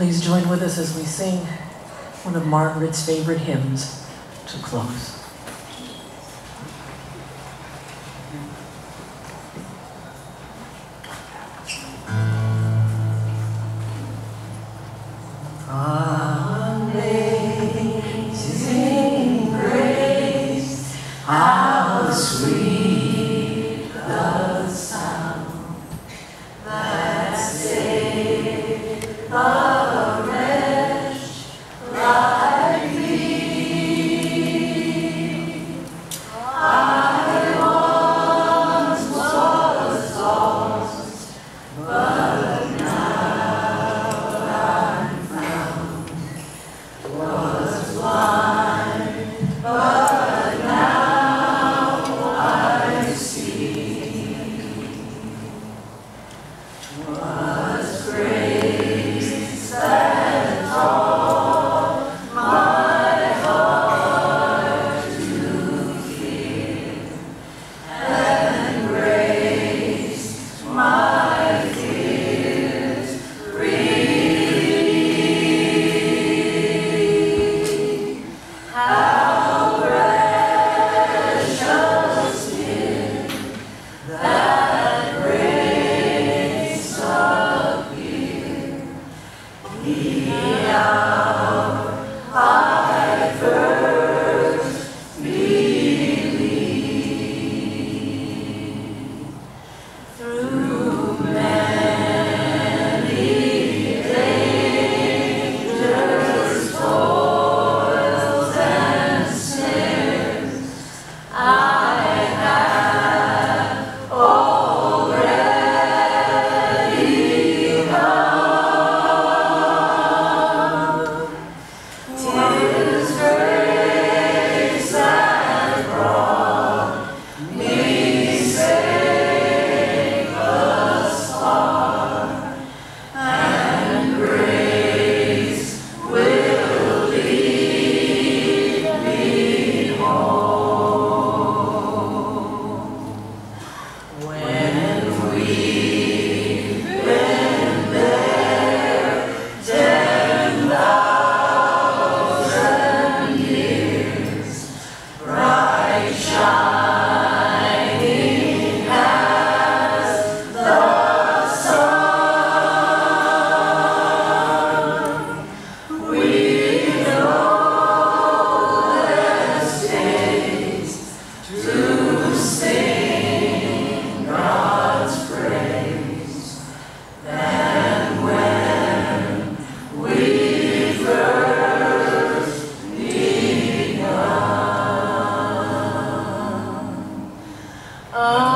Please join with us as we sing one of Margaret's favorite hymns to close. Amazing grace, how sweet. shine. Oh.